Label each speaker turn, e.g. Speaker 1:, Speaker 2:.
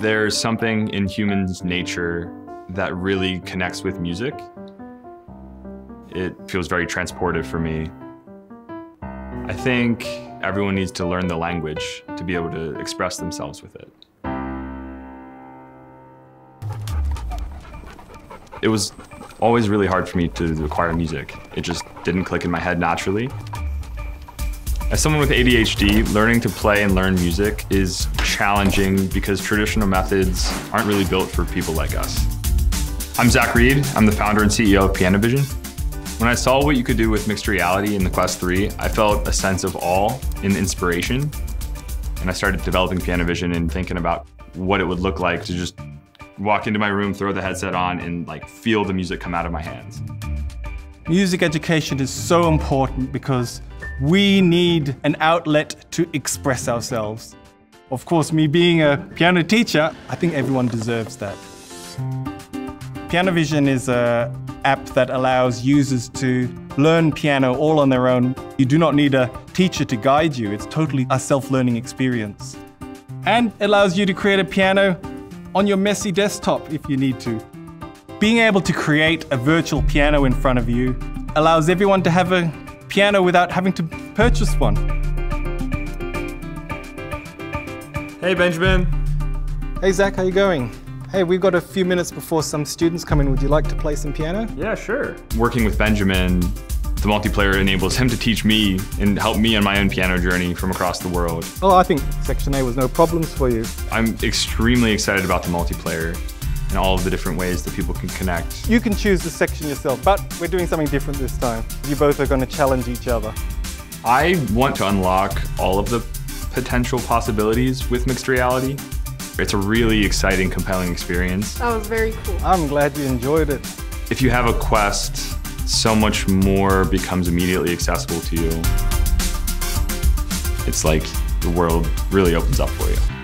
Speaker 1: There's something in human's nature that really connects with music. It feels very transportive for me. I think everyone needs to learn the language to be able to express themselves with it. It was always really hard for me to acquire music. It just didn't click in my head naturally. As someone with ADHD, learning to play and learn music is challenging because traditional methods aren't really built for people like us. I'm Zac Reed. I'm the founder and CEO of PianoVision. When I saw what you could do with mixed reality in the Quest 3, I felt a sense of awe and inspiration. And I started developing PianoVision and thinking about what it would look like to just walk into my room, throw the headset on, and like feel the music come out of my hands.
Speaker 2: Music education is so important because we need an outlet to express ourselves. Of course, me being a piano teacher, I think everyone deserves that. PianoVision is an app that allows users to learn piano all on their own. You do not need a teacher to guide you. It's totally a self-learning experience. And allows you to create a piano on your messy desktop if you need to. Being able to create a virtual piano in front of you allows everyone to have a piano without having to purchase one.
Speaker 1: Hey, Benjamin.
Speaker 2: Hey, Zac, how you going? Hey, we've got a few minutes before some students come in. Would you like to play some piano?
Speaker 1: Yeah, sure. Working with Benjamin, the multiplayer enables him to teach me and help me on my own piano journey from across the world.
Speaker 2: Oh, I think Section A was no problems for you.
Speaker 1: I'm extremely excited about the multiplayer and all of the different ways that people can connect.
Speaker 2: You can choose the section yourself, but we're doing something different this time. You both are going to challenge each other.
Speaker 1: I want to unlock all of the potential possibilities with mixed reality. It's a really exciting, compelling experience.
Speaker 3: That was very cool.
Speaker 2: I'm glad you enjoyed it.
Speaker 1: If you have a Quest, so much more becomes immediately accessible to you. It's like the world really opens up for you.